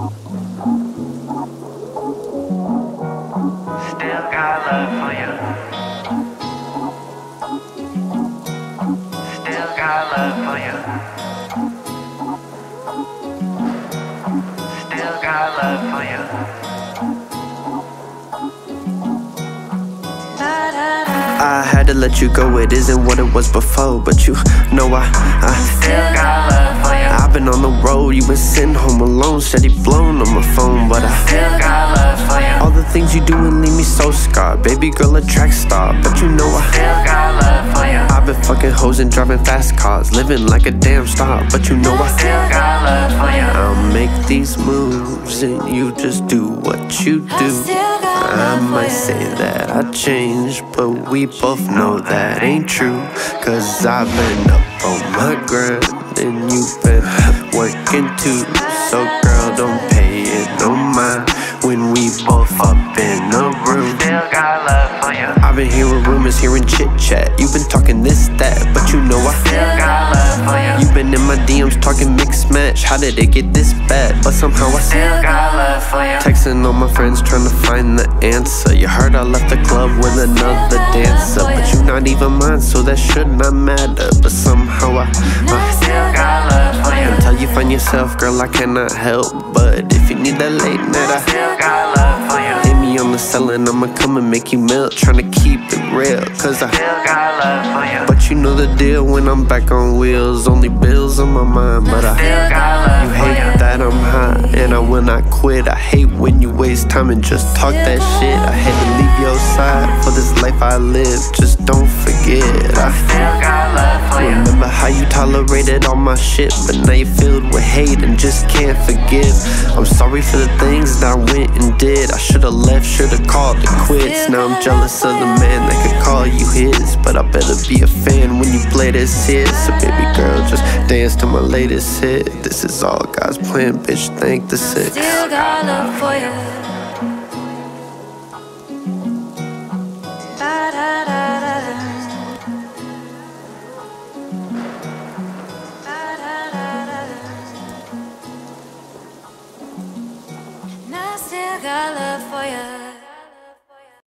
Still got love for you. Still got love for you. Still got love for you. I had to let you go, it isn't what it was before. But you know I, I Still got love for you. I've been on the road, you been sitting home alone, steady blown on my phone. But I Still got love for you. all the things you do and leave me so scarred. Baby girl, a track star, but you know I. Still got love for you. I've been fucking hoes and driving fast cars, living like a damn star, but you know I. Still got love for you. I'll make these moves and you just do what you do. I might say that I changed, but we both know that ain't true. Cause I've been up on my grind and you've been working too. So, girl, don't pay it no mind when we both up in the room. Still got love for you. I've been hearing rumors, hearing chit chat. You've been talking this, that, but you know I. Still got love for you. You've been in my DMs talking mixed match. How did it get this bad? But somehow I Still got love for you. Texting all my friends trying to find the answer. You heard I left the club with another dancer, but you not even mine, so that should not matter. But somehow I, I yourself, girl, I cannot help. But if you need that late night, I Still got love for you. hit me on the cell and I'ma come and make you melt. Trying to keep it real, cause I. Still got love for you. But you know the deal when I'm back on wheels. Only bills on my mind, but I. Still got love You hate you. that I'm high and I will not quit. I hate when you waste time and just talk that shit. I had to leave side for this life I live. Just don't forget. I Still got love for you. remember how you tolerated all my shit, but now you're filled with hate and just can't forgive. I'm sorry for the things that I went and did. I should've left, should've called it quits. Now I'm jealous of the man that could call you his, but I better be a fan when you play this hit. So baby girl, just dance to my latest hit. This is all God's plan, bitch. Thank the six. Still got love for you. got love for you.